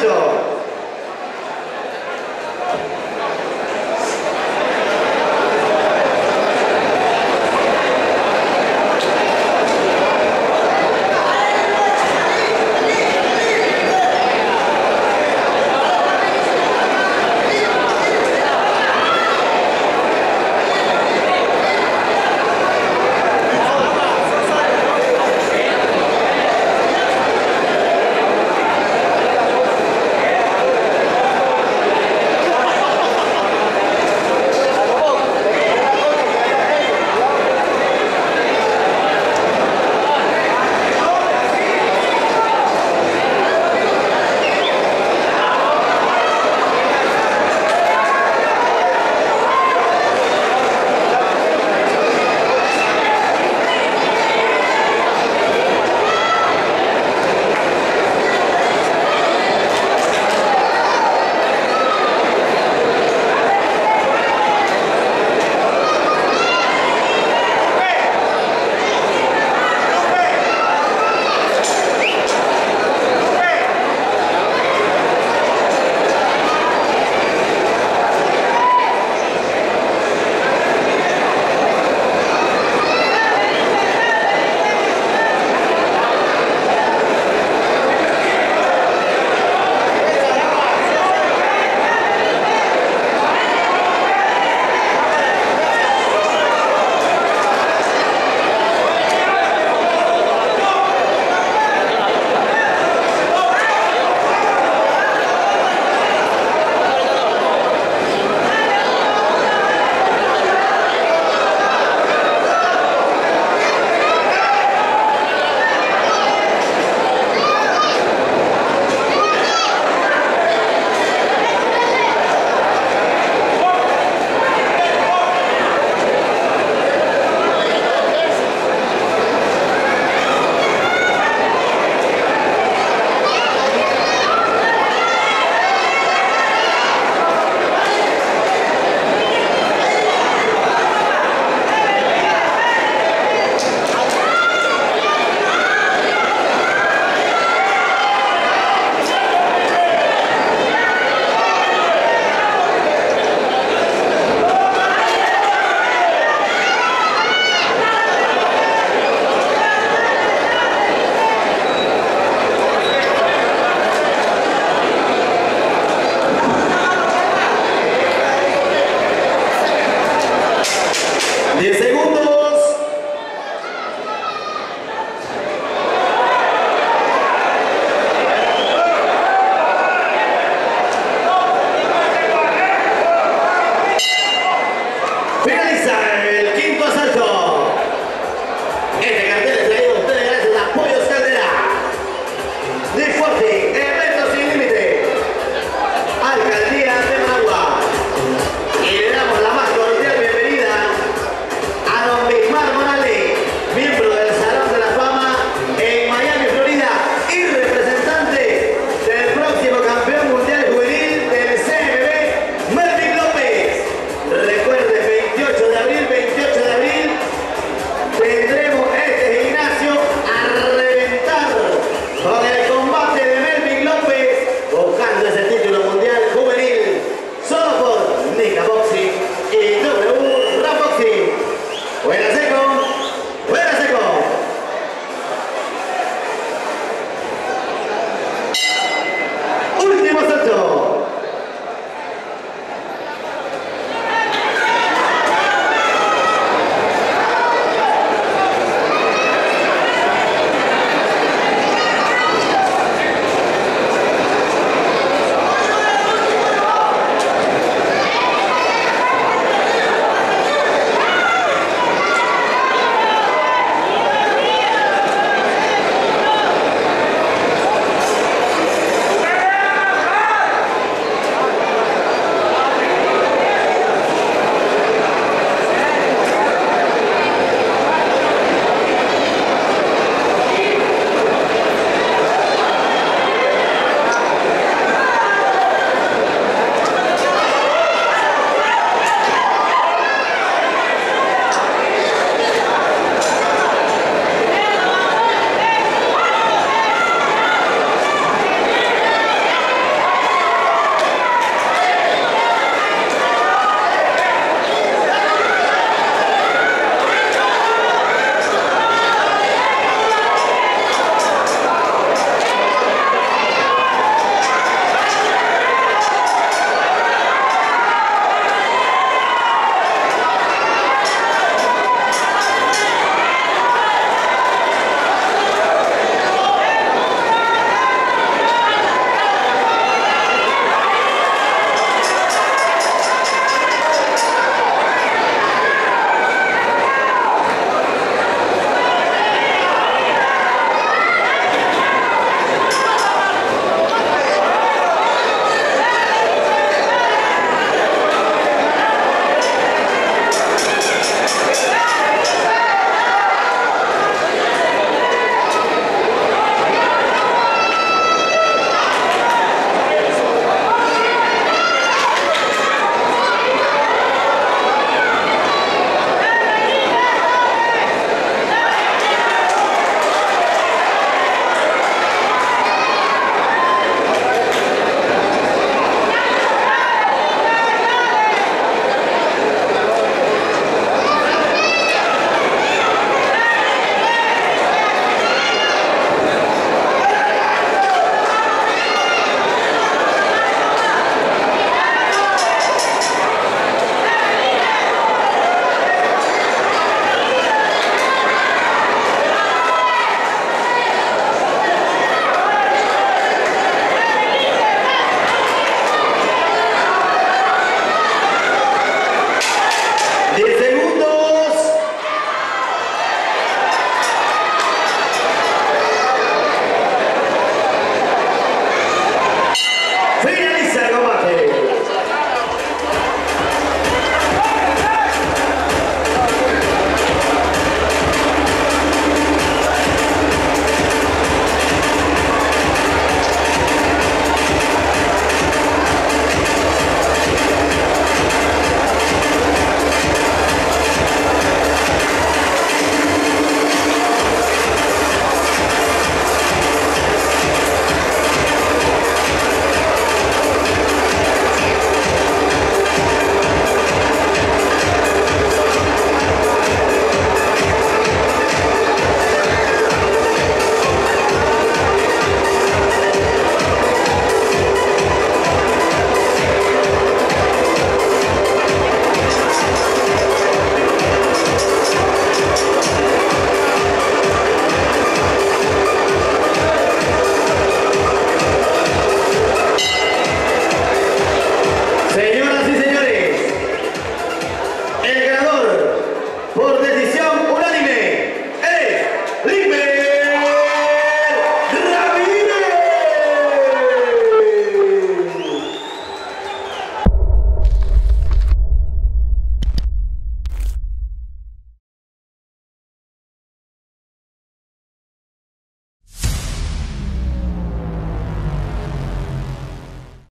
長 Yes, Let's go!